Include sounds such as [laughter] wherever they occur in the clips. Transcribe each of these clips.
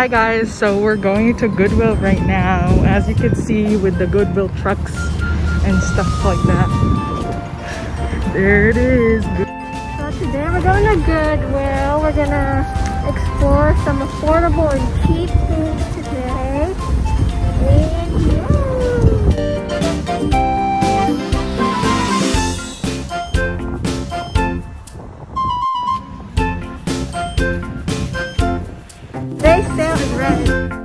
Hi guys, so we're going to Goodwill right now. As you can see with the Goodwill trucks and stuff like that. There it is. So today we're going to Goodwill. We're gonna explore some affordable and cheap things today. And sound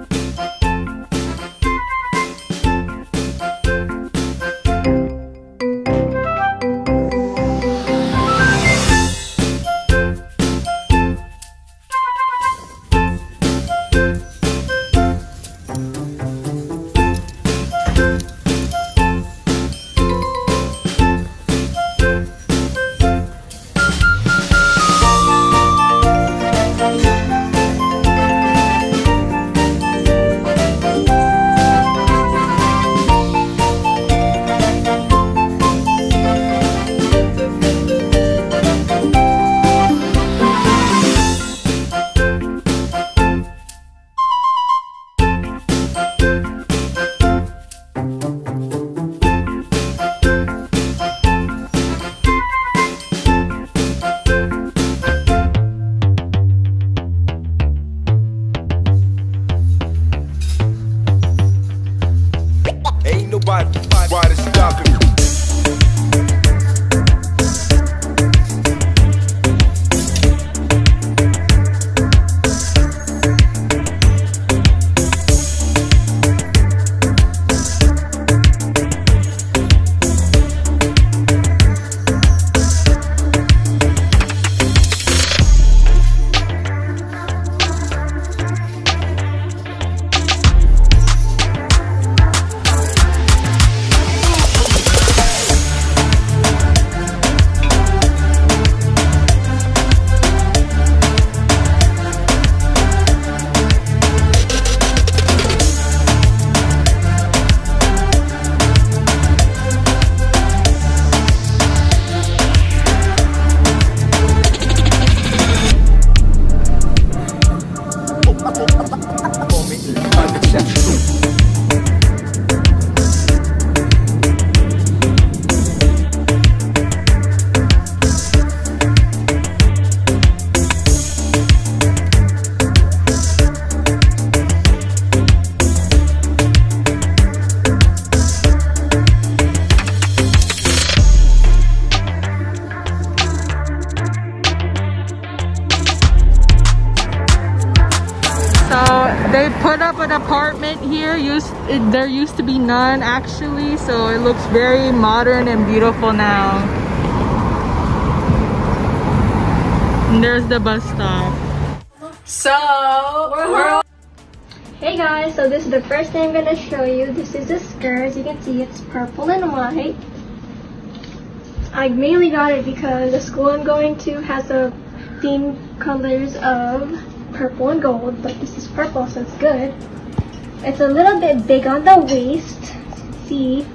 apartment here. Used it, there used to be none actually, so it looks very modern and beautiful now. And there's the bus stop. So we're Hey guys, so this is the first thing I'm gonna show you. This is a skirt. As you can see, it's purple and white. I mainly got it because the school I'm going to has the theme colors of purple and gold, but this is purple, so it's good. It's a little bit big on the waist, see,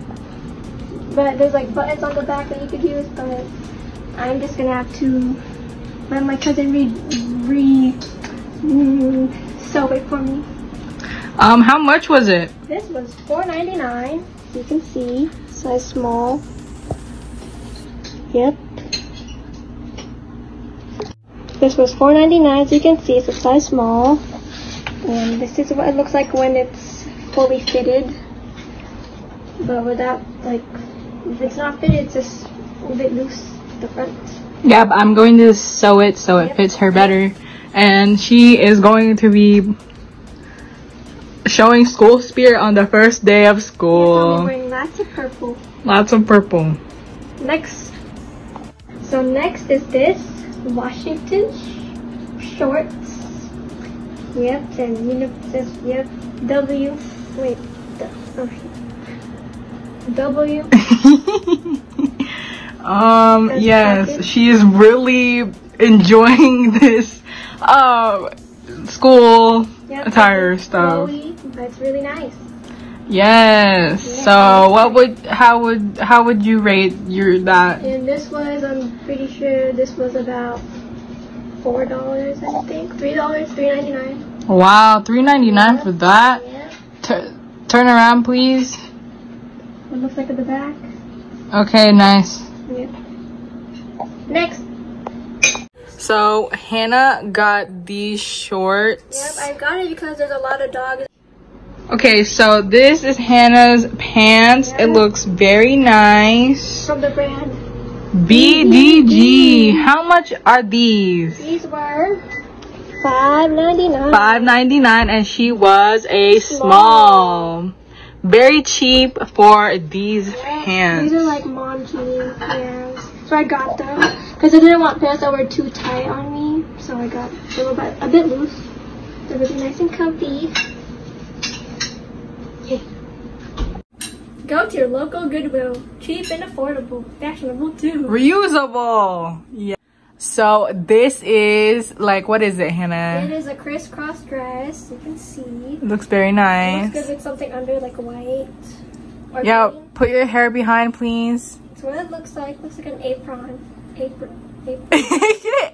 but there's like buttons on the back that you could use, but I'm just gonna have to let my cousin re, re mm, sew it for me. um how much was it? This was $4.99. You can see, size small. Yep. This was $4.99. As you can see, it's a size small. And this is what it looks like when it's fully fitted. But without, like, if it's not fitted, it's just a bit loose the front. Yep, I'm going to sew it so it Yep. fits her better. And she is going to be showing school spirit on the first day of school. wearing lots of purple. Lots of purple. Next. So next is this Washington sh- shorts. Yep, and you know says yep W. Wait, the, oh. W. [laughs] um That's yes, jacket. she is really enjoying [laughs] this uh school Yep, attire stuff. but it's really nice. Yes. Yeah. So what would how would how would you rate your that? And this was, I'm pretty sure this was about four dollars. I think three dollars, three ninety nine. Wow, three ninety nine for that. Yeah. Tur turn around, please. What it looks like at the back. Okay, nice. Yep. Next. So Hannah got these shorts. Yep, I got it because there's a lot of dogs. Okay, so this is Hannah's pants. It looks very nice. From the brand. BDG. How much are these? These were five ninety nine. Five ninety nine, and she was a small. Very cheap for these pants. These are like mom jean pants. So I got them because I didn't want pants that were too tight on me. So I got a little bit a bit loose. They're really nice and comfy. Go to your local Goodwill. Cheap and affordable. Fashionable too. Reusable. Yeah. So this is like what is it, It Hannah? It is a crisscross dress. You can see. Looks very nice. Looks nice. good with something under like white. Or Yeah, green. put your hair behind, please. That's what it looks like. Looks like an apron. Apron. [laughs] Apron.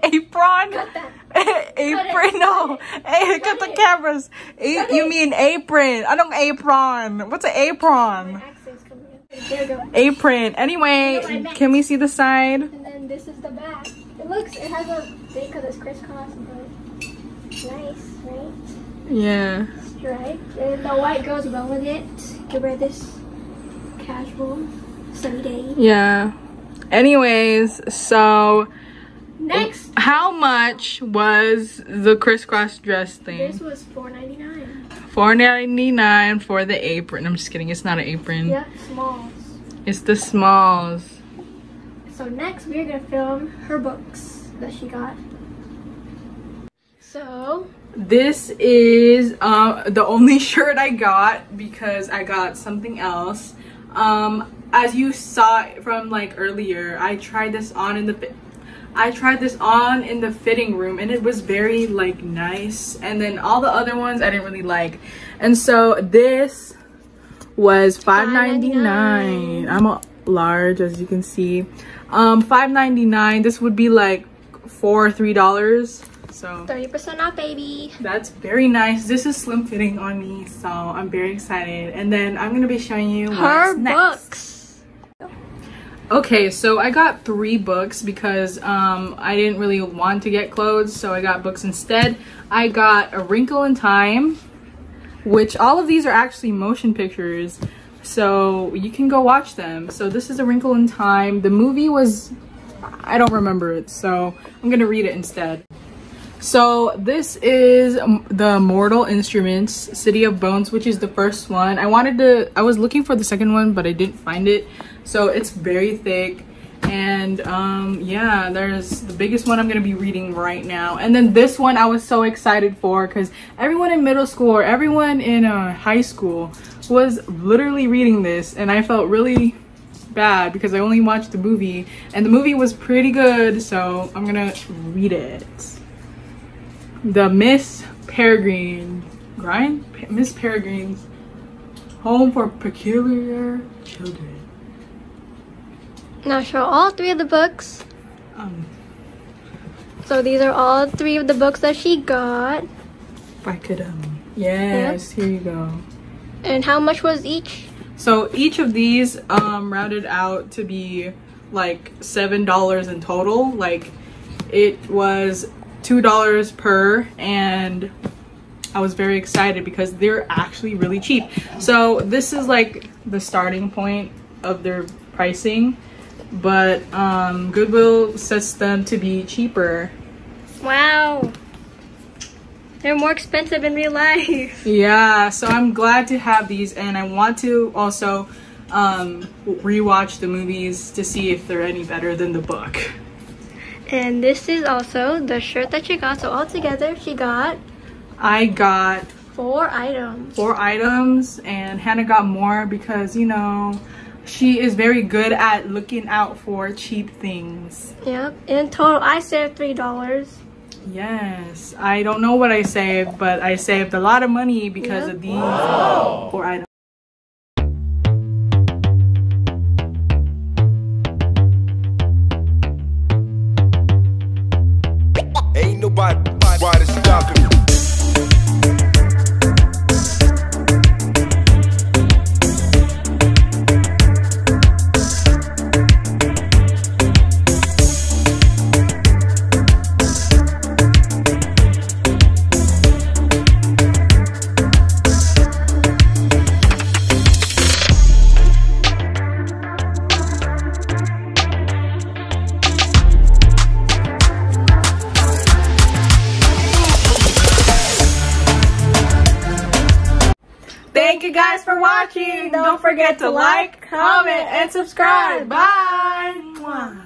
apron. Cut that. [laughs] apron. No. Hey, cut the cameras. A- Cut you it. mean apron? I don't apron. What's an apron? Apron. Anyway, No, can we see the side? And then this is the back. It looks, it has a thing because it's crisscross, but nice, right? Yeah. Striped. And the white goes well with it. You can wear this casual, sunny day. Yeah. Anyways, so Next, how much was the crisscross dress thing? this was four ninety nine. Four ninety nine for the apron. I'm just kidding. It's not an apron. Yep, smalls. It's the smalls. So next, we're gonna film her books that she got. So This is um the only [laughs] shirt I got because I got something else. Um, as you saw from like earlier, I tried this on in the. I tried this on in the fitting room and it was very like nice. And then all the other ones I didn't really like. And so this was $5.99. I'm a large as you can see. Um $5.99. This would be like four three dollars. So thirty percent off, baby. that's very nice. This is slim fitting on me, so I'm very excited. And then I'm gonna be showing you Her what's next. Okay, so I got three books because um, I didn't really want to get clothes, so I got books instead. I got A Wrinkle in Time, which all of these are actually motion pictures, so you can go watch them. So this is A Wrinkle in Time. The movie was, I don't remember it, so I'm gonna read it instead. So this is the Mortal Instruments City of Bones, which is the first one. I wanted to, I was looking for the second one, but I didn't find it. So it's very thick. And um, yeah, there's the biggest one I'm gonna be reading right now. And then this one I was so excited for because everyone in middle school or everyone in uh, high school was literally reading this. And I felt really bad because I only watched the movie. And the movie was pretty good, so I'm gonna read it the Miss Peregrine grind Miss Peregrine's home for peculiar children. Now show all three of the books. Um, So these are all three of the books that she got. if I could um, yes, here you go. And how much was each? So each of these um rounded out to be like seven dollars in total. Like it was two dollars per and I was very excited because they're actually really cheap. So this is like the starting point of their pricing, but um, Goodwill sets them to be cheaper. Wow. They're more expensive in real life. [laughs] Yeah, so I'm glad to have these, and I want to also um, rewatch the movies to see if they're any better than the book. And this is also the shirt that she got. So altogether, she got I got four items. four items, and Hannah got more because you know she is very good at looking out for cheap things. Yep. In total, I saved three dollars. Yes, I don't know what I saved, but I saved a lot of money because Yeah. of these four items. Ain't forget to like, comment, and subscribe. Bye.